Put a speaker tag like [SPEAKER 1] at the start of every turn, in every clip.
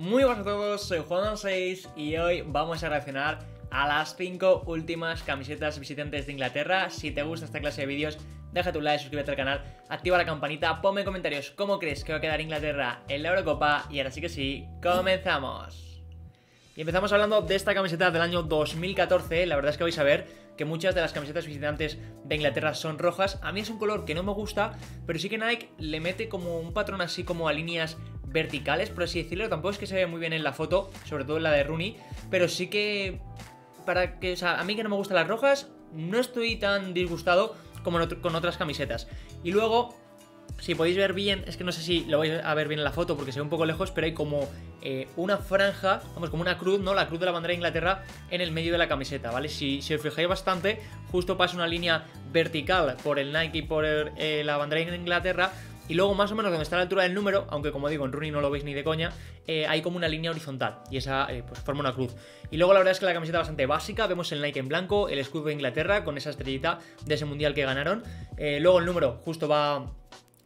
[SPEAKER 1] Muy buenas a todos, soy Juan6 y hoy vamos a reaccionar a las 5 últimas camisetas visitantes de Inglaterra. Si te gusta esta clase de vídeos, deja tu like, suscríbete al canal, activa la campanita, ponme en comentarios cómo crees que va a quedar Inglaterra en la Eurocopa y ahora sí que sí, comenzamos. Y empezamos hablando de esta camiseta del año 2014, la verdad es que vais a ver que muchas de las camisetas visitantes de Inglaterra son rojas. A mí es un color que no me gusta, pero sí que Nike le mete como un patrón así como a líneas verticales, por así decirlo. Tampoco es que se vea muy bien en la foto, sobre todo en la de Rooney, pero sí que para que, o sea, a mí que no me gustan las rojas, no estoy tan disgustado como con otras camisetas. Y luego si podéis ver bien, es que no sé si lo vais a ver bien en la foto porque se ve un poco lejos, pero hay como eh, una franja, vamos, como una cruz, ¿no? La cruz de la bandera de Inglaterra en el medio de la camiseta, ¿vale? Si, si os fijáis bastante, justo pasa una línea vertical por el Nike y por eh, la bandera de Inglaterra, y luego más o menos donde está la altura del número, aunque como digo en Rooney no lo veis ni de coña, eh, hay como una línea horizontal y esa pues forma una cruz. Y luego la verdad es que la camiseta bastante básica, vemos el Nike en blanco, el escudo de Inglaterra con esa estrellita de ese mundial que ganaron. luego el número justo va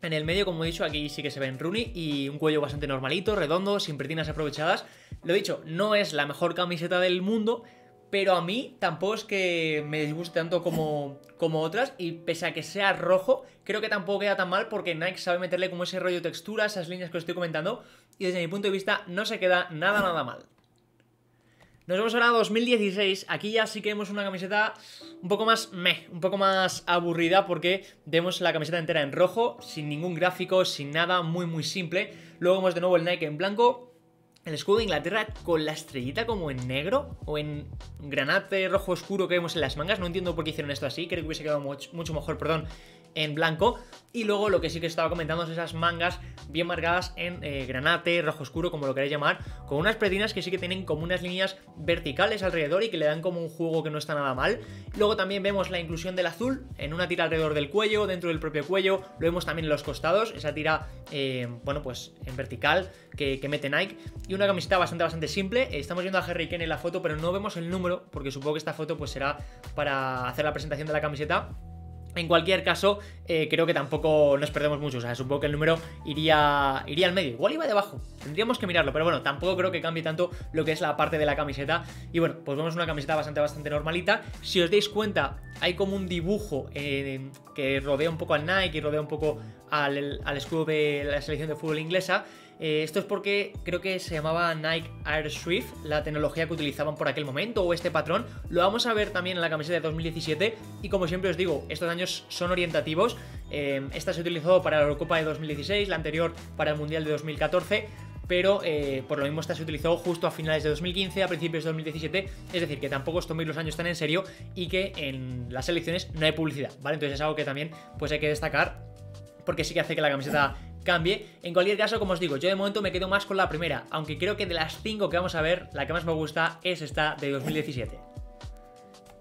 [SPEAKER 1] en el medio, como he dicho, aquí sí que se ve en Rooney y un cuello bastante normalito, redondo, sin pertinas aprovechadas. Lo dicho, no es la mejor camiseta del mundo, pero a mí tampoco es que me disguste tanto como, como otras y pese a que sea rojo, creo que tampoco queda tan mal porque Nike sabe meterle como ese rollo textura, esas líneas que os estoy comentando y desde mi punto de vista no se queda nada nada mal. Nos vemos ahora a 2016. Aquí ya sí que vemos una camiseta un poco más meh, un poco más aburrida porque vemos la camiseta entera en rojo, sin ningún gráfico, sin nada, muy muy simple. Luego vemos de nuevo el Nike en blanco, el escudo de Inglaterra con la estrellita como en negro o en granate rojo oscuro que vemos en las mangas. No entiendo por qué hicieron esto así, creo que hubiese quedado mucho mejor, perdón, en blanco. Y luego lo que sí que estaba comentando es esas mangas bien marcadas en eh, granate, rojo oscuro, como lo queráis llamar, con unas pretinas que sí que tienen como unas líneas verticales alrededor y que le dan como un juego que no está nada mal. Luego también vemos la inclusión del azul en una tira alrededor del cuello, dentro del propio cuello. Lo vemos también en los costados, esa tira, eh, bueno, pues en vertical que, que, mete Nike. Y una camiseta bastante, bastante simple. Estamos viendo a Harry Kane en la foto, pero no vemos el número, porque supongo que esta foto pues será para hacer la presentación de la camiseta. En cualquier caso, eh, creo que tampoco nos perdemos mucho. O sea, supongo que el número iría, iría al medio. Igual iba debajo. Tendríamos que mirarlo. Pero bueno, tampoco creo que cambie tanto lo que es la parte de la camiseta. Y bueno, pues vemos una camiseta bastante, bastante normalita. Si os dais cuenta, hay como un dibujo eh, que rodea un poco al Nike y rodea un poco al, al escudo de la selección de fútbol inglesa. Eh, esto es porque creo que se llamaba Nike Air Swift, la tecnología que utilizaban por aquel momento, o este patrón. Lo vamos a ver también en la camiseta de 2017. Y como siempre os digo, estos años son orientativos. Eh, esta se utilizó para la Eurocopa de 2016, la anterior para el Mundial de 2014 pero eh, por lo mismo esta se utilizó justo a finales de 2015, a principios de 2017, es decir, que tampoco os toméis los años tan en serio y que en las elecciones no hay publicidad, ¿vale? Entonces es algo que también pues hay que destacar porque sí que hace que la camiseta cambie. En cualquier caso, como os digo, yo de momento me quedo más con la primera, aunque creo que de las 5 que vamos a ver, la que más me gusta es esta de 2017.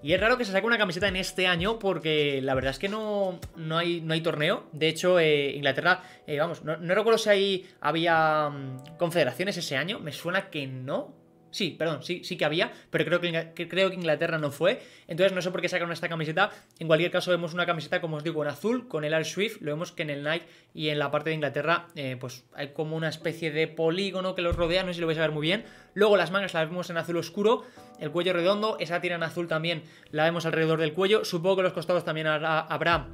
[SPEAKER 1] Y es raro que se saque una camiseta en este año porque la verdad es que no, no, hay, no hay torneo. De hecho, eh, Inglaterra, eh, vamos, no, recuerdo si ahí había mm, confederaciones ese año. Me suena que no. Sí, perdón, sí, sí que había, pero creo que, creo que Inglaterra no fue. Entonces no sé por qué sacaron esta camiseta. En cualquier caso vemos una camiseta, como os digo, en azul, con el Air Swift. Lo vemos que en el Nike y en la parte de Inglaterra, eh, pues hay como una especie de polígono que los rodea, no sé si lo vais a ver muy bien. Luego las mangas las vemos en azul oscuro, el cuello redondo, esa tira en azul también la vemos alrededor del cuello. Supongo que los costados también habrá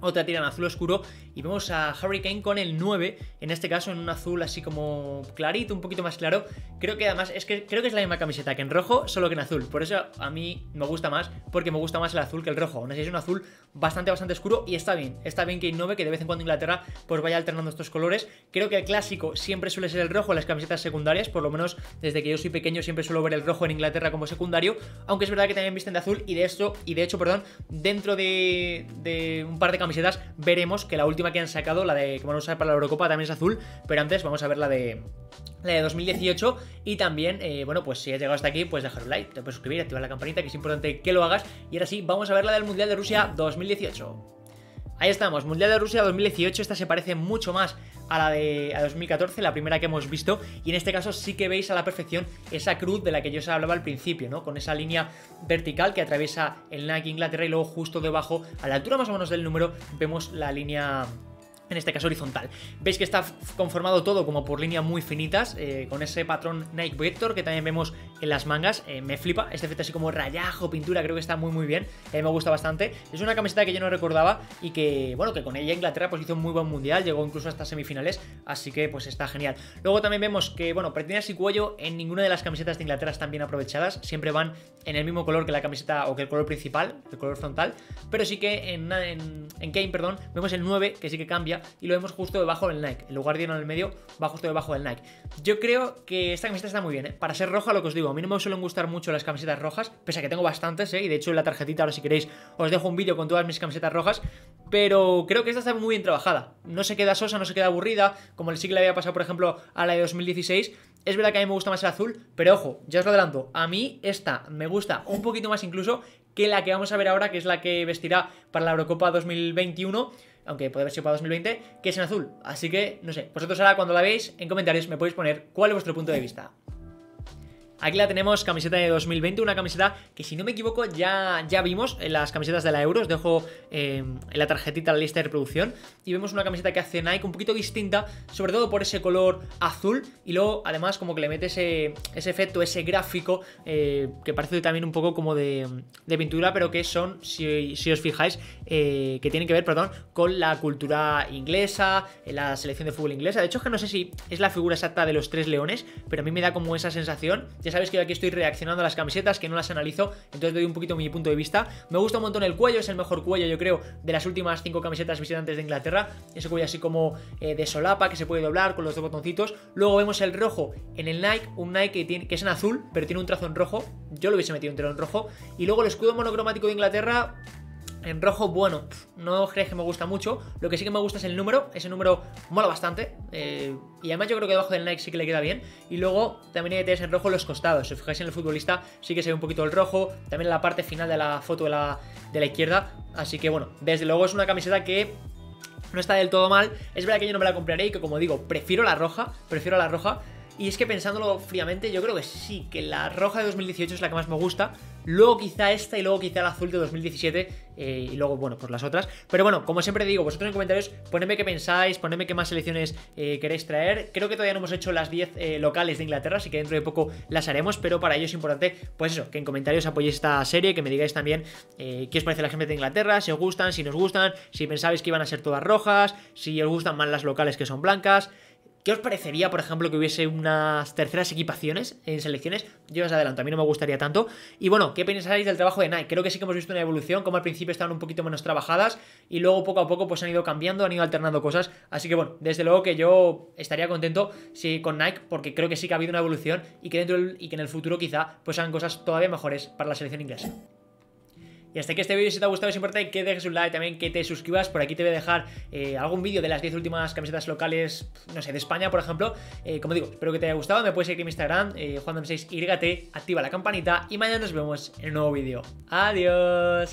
[SPEAKER 1] otra tira en azul oscuro y vemos a Hurricane con el 9, en este caso en un azul así como clarito, un poquito más claro. Creo que además es que creo que es la misma camiseta que en rojo, solo que en azul. Por eso a mí me gusta más, porque me gusta más el azul que el rojo. Aún así es un azul bastante, bastante oscuro y está bien. Está bien que innove, que de vez en cuando Inglaterra pues vaya alternando estos colores. Creo que el clásico siempre suele ser el rojo en las camisetas secundarias, por lo menos desde que yo soy pequeño siempre suelo ver el rojo en Inglaterra como secundario, aunque es verdad que también visten de azul y de esto, y de hecho, perdón, dentro de, un par de camisetas veremos que la última que han sacado, la de que van a usar para la Eurocopa, también es azul, pero antes vamos a ver la de la de 2018 y también, eh, bueno, pues si has llegado hasta aquí, pues dejar un like, te puedes suscribir, activar la campanita, que es importante que lo hagas. Y ahora sí, vamos a ver la del Mundial de Rusia 2018. Ahí estamos, Mundial de Rusia 2018, esta se parece mucho más a la de 2014, la primera que hemos visto, y en este caso sí que veis a la perfección esa cruz de la que yo os hablaba al principio, ¿no? Con esa línea vertical que atraviesa el Nike Inglaterra y luego justo debajo, a la altura más o menos del número, vemos la línea en este caso horizontal. Veis que está conformado todo como por líneas muy finitas, eh, con ese patrón Nike Vector que también vemos en las mangas. Eh, me flipa, este efecto así como rayajo, pintura, creo que está muy muy bien. A mí me gusta bastante. Es una camiseta que yo no recordaba y que, bueno, que con ella Inglaterra pues hizo un muy buen mundial, llegó incluso hasta semifinales, así que pues está genial. Luego también vemos que, bueno, pretinas y cuello en ninguna de las camisetas de Inglaterra están bien aprovechadas, siempre van en el mismo color que la camiseta o que el color principal, el color frontal, pero sí que en, en, en Kane, perdón, vemos el 9 que sí que cambia y lo vemos justo debajo del Nike. En lugar de ir en el medio, va justo debajo del Nike. Yo creo que esta camiseta está muy bien, ¿eh? Para ser roja, lo que os digo, a mí no me suelen gustar mucho las camisetas rojas, pese a que tengo bastantes, ¿eh? Y de hecho en la tarjetita, ahora si queréis, os dejo un vídeo con todas mis camisetas rojas. Pero creo que esta está muy bien trabajada. No se queda sosa, no se queda aburrida, como sí que le había pasado, por ejemplo, a la de 2016. Es verdad que a mí me gusta más el azul, pero ojo, ya os lo adelanto, a mí esta me gusta un poquito más incluso que la que vamos a ver ahora, que es la que vestirá para la Eurocopa 2021 aunque puede haber sido para 2020, que es en azul. Así que, no sé, vosotros ahora cuando la veis en comentarios me podéis poner cuál es vuestro punto de vista. Aquí la tenemos, camiseta de 2020, una camiseta que si no me equivoco ya, ya vimos en las camisetas de la Euro, os dejo eh, en la tarjetita la lista de reproducción y vemos una camiseta que hace Nike un poquito distinta, sobre todo por ese color azul y luego además como que le mete ese, ese efecto, ese gráfico eh, que parece también un poco como de, de pintura, pero que son, si, si os fijáis, eh, que tienen que ver, perdón, con la cultura inglesa, la selección de fútbol inglesa. De hecho, es que no sé si es la figura exacta de los tres leones, pero a mí me da como esa sensación. Ya sabéis que aquí estoy reaccionando a las camisetas, que no las analizo, entonces doy un poquito mi punto de vista. Me gusta un montón el cuello, es el mejor cuello, yo creo, de las últimas cinco camisetas visitantes de Inglaterra. Ese cuello así como eh, de solapa, que se puede doblar con los dos botoncitos. Luego vemos el rojo en el Nike, un Nike que, tiene, que es en azul, pero tiene un trazo en rojo. Yo lo hubiese metido entero en rojo. Y luego el escudo monocromático de Inglaterra, en rojo, bueno, no crees que me gusta mucho. Lo que sí que me gusta es el número. Ese número mola bastante. Eh, y además yo creo que debajo del Nike sí que le queda bien. Y luego también hay que en rojo los costados. Si os fijáis en el futbolista, sí que se ve un poquito el rojo. También en la parte final de la foto de la, de la izquierda. Así que bueno, desde luego es una camiseta que no está del todo mal. Es verdad que yo no me la compraré y que como digo, prefiero la roja. Prefiero la roja. Y es que pensándolo fríamente, yo creo que sí, que la roja de 2018 es la que más me gusta. Luego quizá esta y luego quizá el azul de 2017 eh, y luego, bueno, pues las otras. Pero bueno, como siempre digo, vosotros en comentarios ponedme qué pensáis, ponedme qué más selecciones eh, queréis traer. Creo que todavía no hemos hecho las 10 eh, locales de Inglaterra, así que dentro de poco las haremos, pero para ello es importante, pues eso, que en comentarios apoyéis esta serie, que me digáis también qué os parece la gente de Inglaterra, si os gustan, si nos gustan, si pensabais que iban a ser todas rojas, si os gustan más las locales que son blancas. ¿Qué os parecería, por ejemplo, que hubiese unas terceras equipaciones en selecciones? Yo os adelanto, a mí no me gustaría tanto. Y bueno, ¿qué pensáis del trabajo de Nike? Creo que sí que hemos visto una evolución, como al principio estaban un poquito menos trabajadas y luego poco a poco pues han ido cambiando, han ido alternando cosas. Así que bueno, desde luego que yo estaría contento si con Nike porque creo que sí que ha habido una evolución y que dentro y que en el futuro quizá pues hagan cosas todavía mejores para la selección inglesa. Y hasta aquí este vídeo, si te ha gustado es importante que dejes un like, también que te suscribas, por aquí te voy a dejar eh, algún vídeo de las 10 últimas camisetas locales, no sé, de España, por ejemplo. Eh, como digo, espero que te haya gustado, me puedes seguir en Instagram, eh, juan 6 yt activa la campanita y mañana nos vemos en un nuevo vídeo. Adiós.